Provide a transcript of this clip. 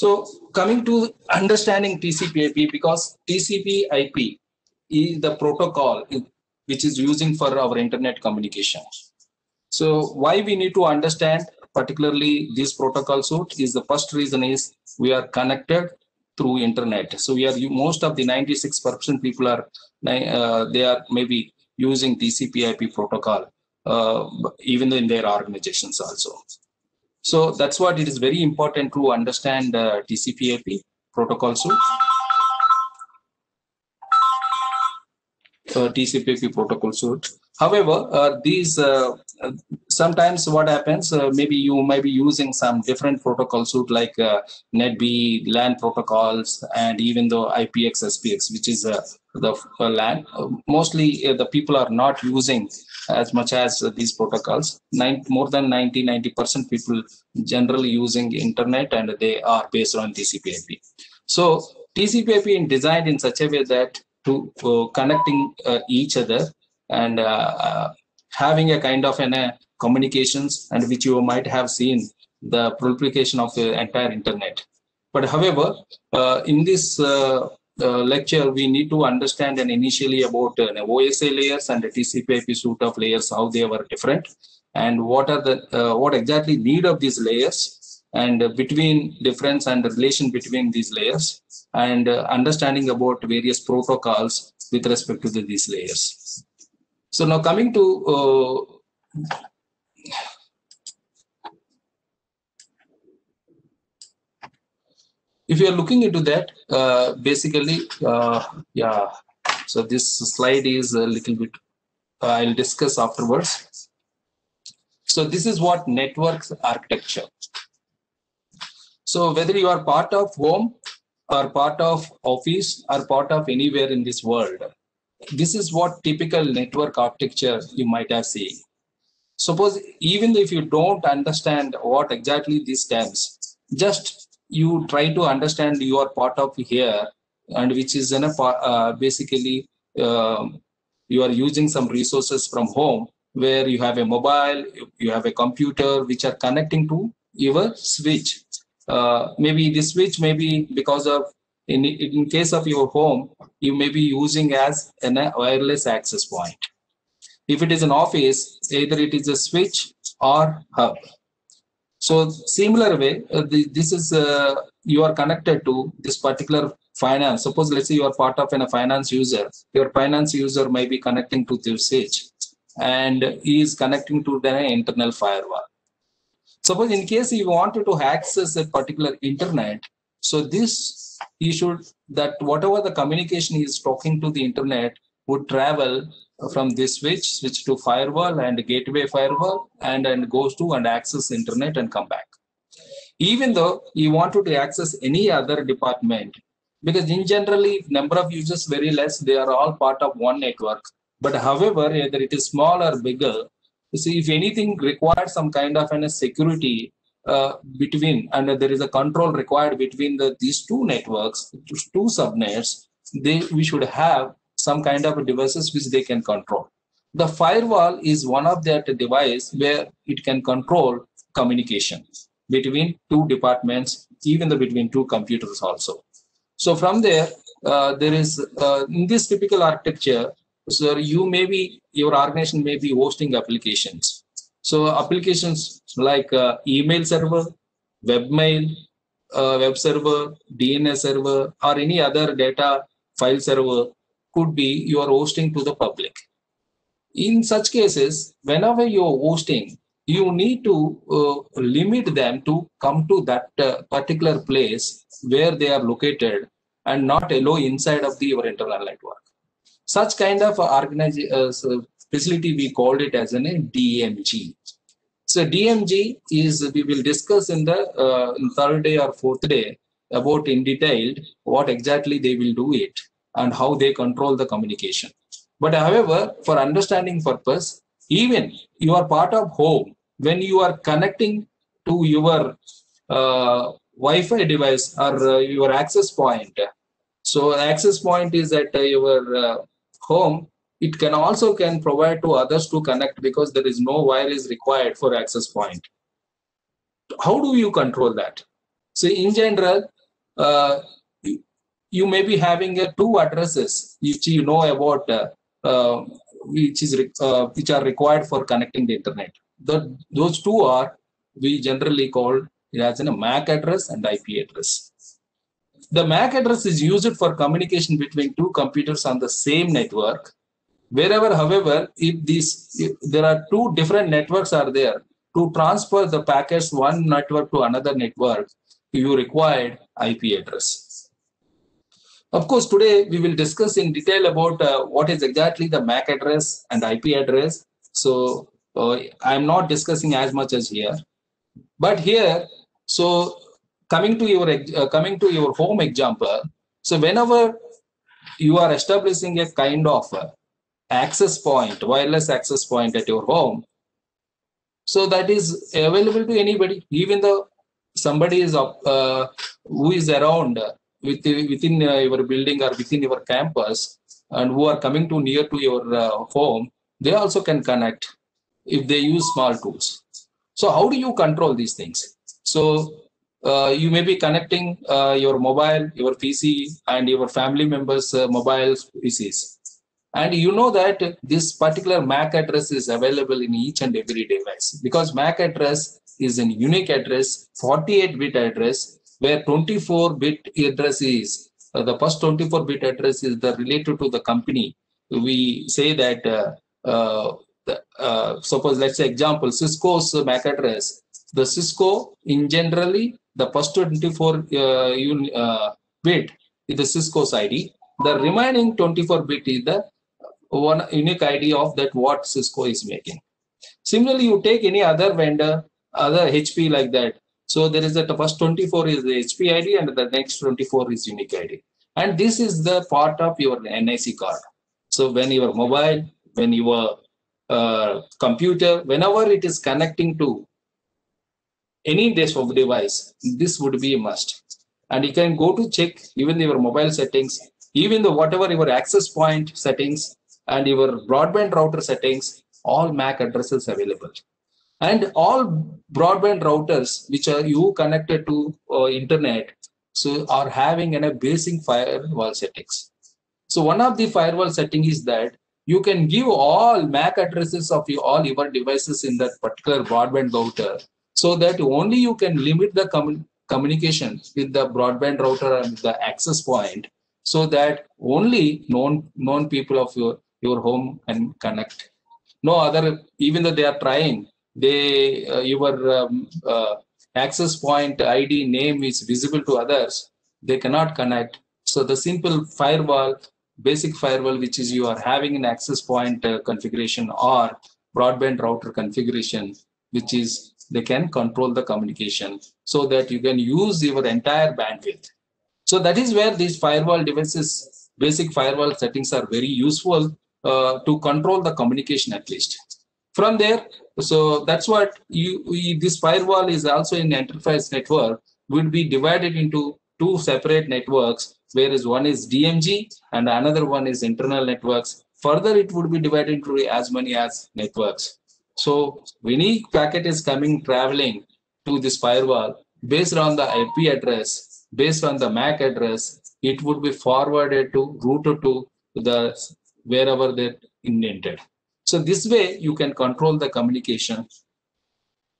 So coming to understanding TCP/IP, because TCP/IP is the protocol which is using for our internet communication. So why we need to understand particularly this protocol suite is the first reason is we are connected through internet. So we are most of the 96% people are uh, they are maybe using TCP/IP protocol uh, even in their organizations also. So that's what it is very important to understand uh, TCP/IP protocol suite. Uh, TCP/IP protocol suite. However, uh, these uh, uh, sometimes what happens, uh, maybe you might be using some different protocol suite like NetB, LAN protocols, and even though IPX, SPX, which is the LAN. mostly the people are not using as much as these protocols. Nine, more than 90, 90% people generally using internet and they are based on TCP/IP. So TCP/IP is designed in such a way that to connecting each other and uh, uh, having a kind of an uh, communications and which you might have seen the proliferation of the entire internet. But however, in this uh, lecture, we need to understand and initially about uh, OSI layers and the TCP/IP suite of layers, how they were different, and what are the uh, what exactly need of these layers, and between difference and the relation between these layers, and understanding about various protocols with respect to the, these layers. So now coming to if you are looking into that, uh, basically, uh, yeah. So this slide is a little bit. Uh, I'll discuss afterwards. So this is what networks architecture. So whether you are part of home or part of office or part of anywhere in this world, this is what typical network architecture you might have seen. Suppose even if you don't understand what exactly these terms, just you try to understand you are part of here and which is in a uh, basically um, you are using some resources from home where you have a mobile, you have a computer which are connecting to your switch. Uh, maybe the switch maybe because of in, in case of your home, you may be using as a wireless access point. If it is an office, either it is a switch or hub. So similar way, uh, the, this is uh, you are connected to this particular finance. Suppose let's say you are part of a finance user. Your finance user may be connecting to the switch and he is connecting to the internal firewall. Suppose in case you wanted to access a particular internet, so this he should that whatever the communication is talking to the internet would travel from this switch switch to firewall and gateway firewall and and goes to and access internet and come back. Even though you wanted to access any other department because in generally number of users very less they are all part of one network. But however whether it is small or bigger see if anything requires some kind of an, a security uh, between and there is a control required between the these two networks two subnets they we should have some kind of devices which they can control. The firewall is one of that device where it can control communication between two departments even the between two computers also. So from there uh, there is uh, in this typical architecture so you may be your organization may be hosting applications. So applications like uh, email server, webmail, uh, web server, DNS server, or any other data file server could be you are hosting to the public. In such cases, whenever you're hosting, you need to uh, limit them to come to that uh, particular place where they are located and not allow inside of the your internal network. Such kind of uh, facility we called it as a DMZ. So DMZ is we will discuss in the uh, third day or fourth day about in detail what exactly they will do it and how they control the communication. But however, for understanding purpose, even you are part of home when you are connecting to your uh, Wi-Fi device or uh, your access point. So access point is at uh, your uh, home it can also can provide to others to connect because there is no wire is required for access point how do you control that So in general, uh, you may be having uh, two addresses which you know about uh, uh, which is uh, which are required for connecting the internet. The, those two are we generally call it as a MAC address and IP address. The MAC address is used for communication between two computers on the same network. Wherever, however, if these if there are two different networks are there to transfer the packets one network to another network, you required IP address. Of course, today we will discuss in detail about uh, what is exactly the MAC address and IP address. So uh, I'm not discussing as much as here. But here, so coming to your uh, coming to your home example, so whenever you are establishing a kind of uh, access point, wireless access point at your home, so that is available to anybody, even though somebody is uh, who is around with, within uh, your building or within your campus and who are coming to near to your uh, home, they also can connect if they use small tools. So how do you control these things? So uh, you may be connecting uh, your mobile, your PC, and your family members' uh, mobile PCs. And you know that this particular MAC address is available in each and every device because MAC address is a unique address, 48-bit address, where 24-bit address is uh, the first 24-bit address is the related to the company. We say that uh, uh, the, uh, suppose let's say example Cisco's MAC address. The Cisco in generally the first 24 uh, un, bit is the Cisco's ID. The remaining 24 bit is the one unique ID of that what Cisco is making. Similarly, you take any other vendor, other HP like that. So there is the first 24 is the HP ID and the next 24 is unique ID. And this is the part of your NIC card. So when your mobile, when your uh, computer, whenever it is connecting to any desktop device, this would be a must. And you can go to check even your mobile settings, even the whatever your access point settings and your broadband router settings, all MAC addresses available. And all broadband routers which are you connected to uh, internet, so are having an a basic firewall settings. So one of the firewall setting is that you can give all MAC addresses of your, all your devices in that particular broadband router so that only you can limit the commun communication with the broadband router and the access point so that only known known people of your your home can connect no other even though they are trying they uh, your um, uh, access point id name is visible to others. They cannot connect. So the simple firewall basic firewall which is you are having an access point uh, configuration or broadband router configuration which is they can control the communication so that you can use your entire bandwidth. So that is where these firewall devices basic firewall settings are very useful uh, to control the communication at least from there so that's what you we, this firewall is also in enterprise network will be divided into two separate networks whereas one is DMZ and another one is internal networks. Further, it would be divided into as many as networks. So each packet is coming traveling to this firewall, based on the IP address, based on the MAC address, it would be forwarded to routed to the wherever they intended. So this way you can control the communication